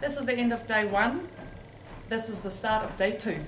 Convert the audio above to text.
This is the end of day one. This is the start of day two.